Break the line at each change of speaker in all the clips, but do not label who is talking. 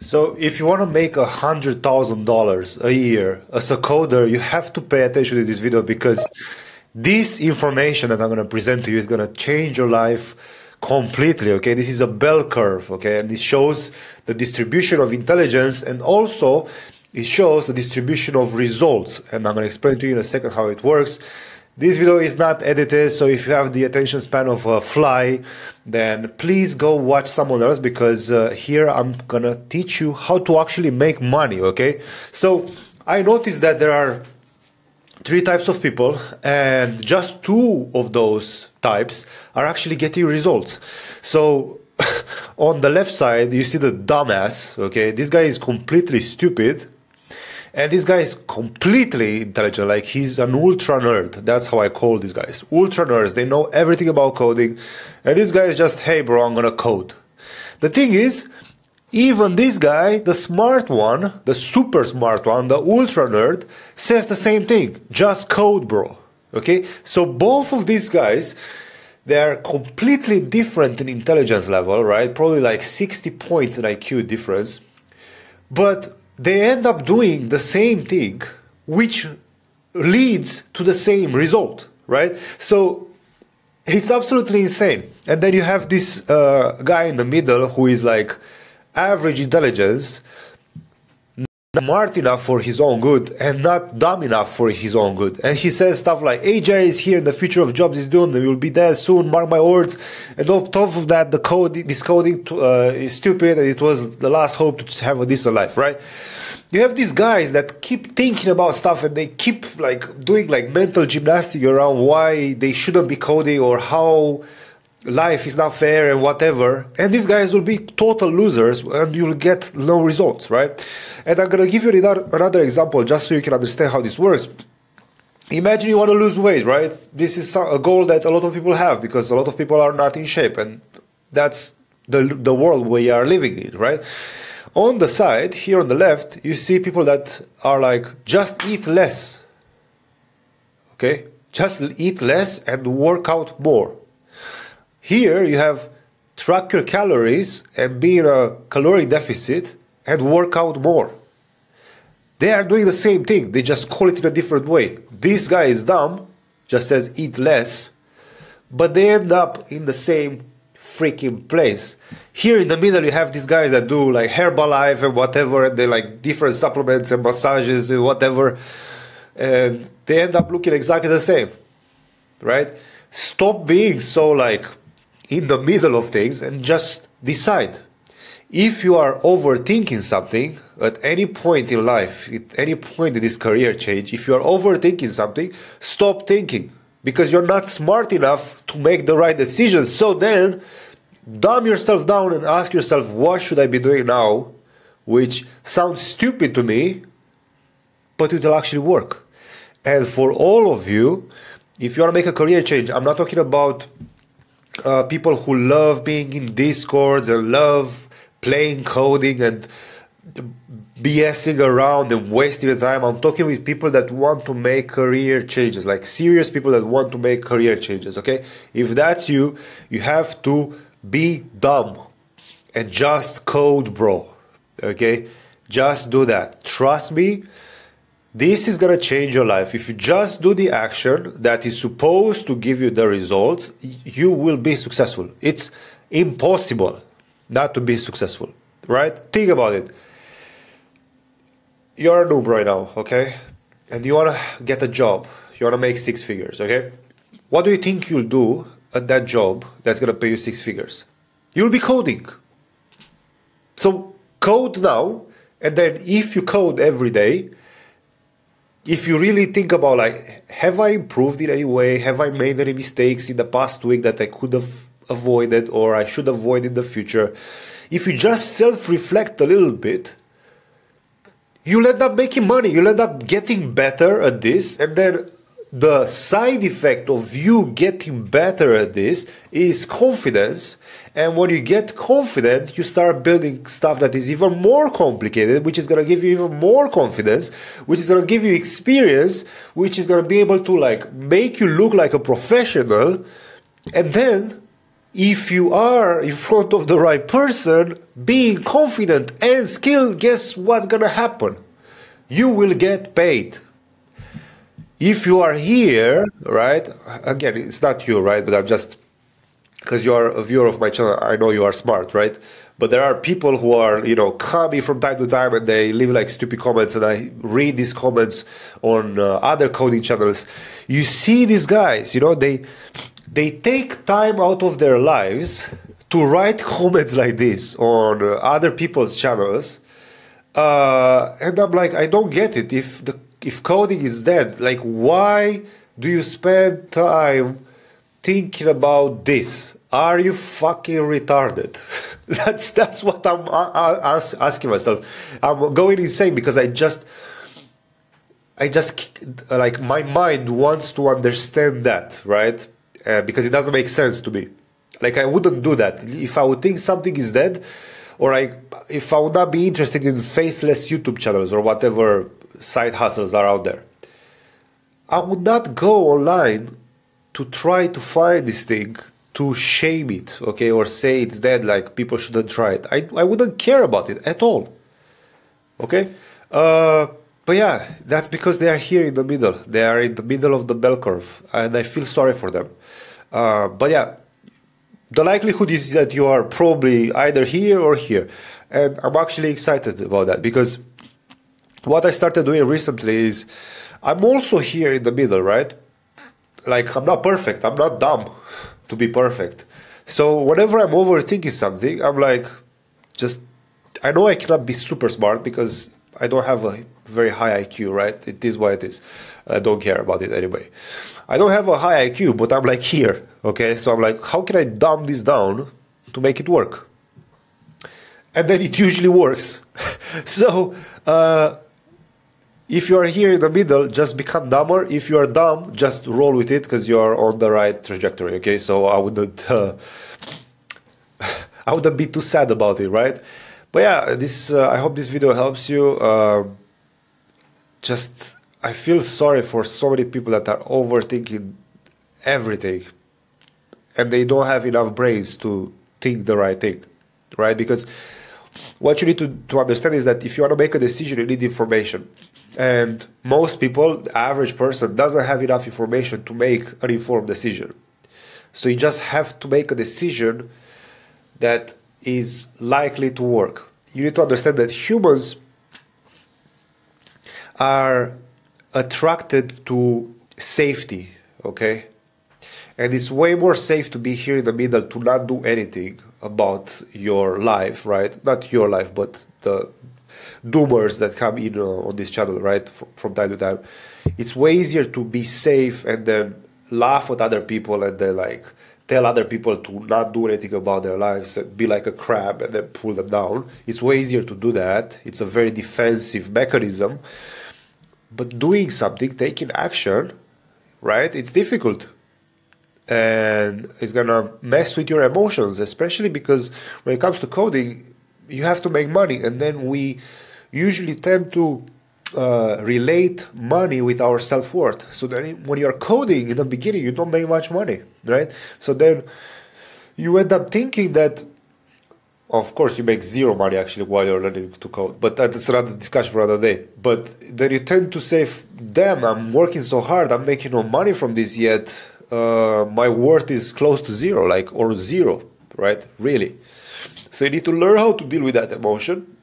So if you want to make a hundred thousand dollars a year as a coder, you have to pay attention to this video because this information that I'm going to present to you is going to change your life completely. Okay, this is a bell curve. Okay, and this shows the distribution of intelligence and also it shows the distribution of results. And I'm going to explain to you in a second how it works. This video is not edited, so if you have the attention span of a fly, then please go watch someone else because uh, here I'm gonna teach you how to actually make money, okay? So I noticed that there are three types of people, and just two of those types are actually getting results. So on the left side, you see the dumbass, okay? This guy is completely stupid and this guy is completely intelligent. Like he's an ultra nerd. That's how I call these guys. Ultra nerds. They know everything about coding. And this guy is just, hey, bro, I'm gonna code. The thing is, even this guy, the smart one, the super smart one, the ultra nerd, says the same thing. Just code, bro. Okay? So both of these guys, they are completely different in intelligence level, right? Probably like 60 points in IQ difference. But they end up doing the same thing, which leads to the same result, right? So it's absolutely insane. And then you have this uh, guy in the middle who is like average intelligence, smart enough for his own good and not dumb enough for his own good. And he says stuff like AGI is here, and the future of jobs is doomed, we will be there soon, mark my words. And on top of that, the code, this coding uh, is stupid and it was the last hope to have a decent life, right? You have these guys that keep thinking about stuff and they keep like doing like mental gymnastics around why they shouldn't be coding or how life is not fair and whatever. And these guys will be total losers and you'll get no results, right? And I'm gonna give you another, another example just so you can understand how this works. Imagine you want to lose weight, right? This is a goal that a lot of people have because a lot of people are not in shape, and that's the the world we are living in, right? On the side, here on the left, you see people that are like, just eat less. Okay? Just eat less and work out more. Here you have track your calories and be in a caloric deficit and work out more. They are doing the same thing, they just call it in a different way. This guy is dumb, just says eat less, but they end up in the same freaking place. Here in the middle, you have these guys that do like Herbalife and whatever, and they like different supplements and massages and whatever, and they end up looking exactly the same, right? Stop being so like in the middle of things and just decide. If you are overthinking something at any point in life, at any point in this career change, if you are overthinking something, stop thinking because you're not smart enough to make the right decision. So then, dumb yourself down and ask yourself, what should I be doing now? Which sounds stupid to me, but it will actually work. And for all of you, if you want to make a career change, I'm not talking about uh, people who love being in discords and love playing coding and BSing around and wasting the time. I'm talking with people that want to make career changes, like serious people that want to make career changes. Okay, if that's you, you have to be dumb and just code, bro. Okay, just do that. Trust me. This is going to change your life. If you just do the action that is supposed to give you the results, you will be successful. It's impossible not to be successful, right? Think about it. You're a noob right now, okay? And you want to get a job. You want to make six figures, okay? What do you think you'll do at that job that's going to pay you six figures? You'll be coding. So code now, and then if you code every day, if you really think about like have i improved in any way? Have i made any mistakes in the past week that i could have avoided or i should avoid in the future? If you just self-reflect a little bit you'll end up making money. You'll end up getting better at this and then the side effect of you getting better at this is confidence and when you get confident, you start building stuff that is even more complicated, which is going to give you even more confidence, which is going to give you experience, which is going to be able to like make you look like a professional. And then if you are in front of the right person, being confident and skilled, guess what's gonna happen? You will get paid. If you are here, right? Again, it's not you, right? But I'm just because you are a viewer of my channel, I know you are smart, right? But there are people who are, you know, coming from time to time and they leave like stupid comments, and I read these comments on uh, other coding channels. You see these guys, you know, they they take time out of their lives to write comments like this on uh, other people's channels, uh, and I'm like, I don't get it. If the if coding is dead, like, why do you spend time thinking about this? Are you fucking retarded? that's that's what I'm asking myself. I'm going insane because I just I just like my mind wants to understand that, right? Uh, because it doesn't make sense to me. Like I wouldn't do that if I would think something is dead, or I if I would not be interested in faceless YouTube channels or whatever side hustles are out there. I would not go online to try to find this thing to shame it, okay, or say it's dead, like people shouldn't try it. I, I wouldn't care about it at all, okay? Uh, but yeah, that's because they are here in the middle. They are in the middle of the bell curve, and I feel sorry for them. Uh, but yeah, the likelihood is that you are probably either here or here. And I'm actually excited about that because what I started doing recently is I'm also here in the middle, right? Like, I'm not perfect, I'm not dumb to be perfect. So, whenever I'm overthinking something, I'm like, just, I know I cannot be super smart because I don't have a very high IQ, right? It is what it is. I don't care about it anyway. I don't have a high IQ, but I'm like here, okay? So I'm like, how can I dumb this down to make it work? And then it usually works. so, uh, if you are here in the middle, just become dumber. If you are dumb, just roll with it because you are on the right trajectory. Okay, so I wouldn't, uh, I wouldn't be too sad about it, right? But yeah, this. Uh, I hope this video helps you. Uh, just, I feel sorry for so many people that are overthinking everything, and they don't have enough brains to think the right thing, right? Because what you need to, to understand is that if you want to make a decision, you need information. And most people, the average person, doesn't have enough information to make an informed decision. So you just have to make a decision that is likely to work. You need to understand that humans are attracted to safety, okay? And it's way more safe to be here in the middle to not do anything about your life, right? Not your life, but the doomers that come in uh, on this channel, right, from, from time to time. It's way easier to be safe and then laugh at other people and then like tell other people to not do anything about their lives and be like a crab and then pull them down. It's way easier to do that. It's a very defensive mechanism. But doing something, taking action, right? It's difficult and it's gonna mess with your emotions, especially because when it comes to coding, you have to make money, and then we usually tend to uh, relate money with our self worth. So then, when you're coding in the beginning, you don't make much money, right? So then you end up thinking that. Of course, you make zero money actually while you're learning to code, but that's another discussion for another day. But then you tend to say, "Damn, I'm working so hard. I'm making no money from this yet uh, my worth is close to zero, like or zero, right? Really. So you need to learn how to deal with that emotion,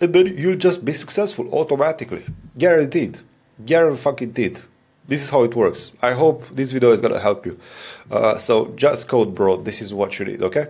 and then you'll just be successful automatically, guaranteed, guaranteed. This is how it works. I hope this video is gonna help you. Uh, so just code, bro. This is what you need. Okay.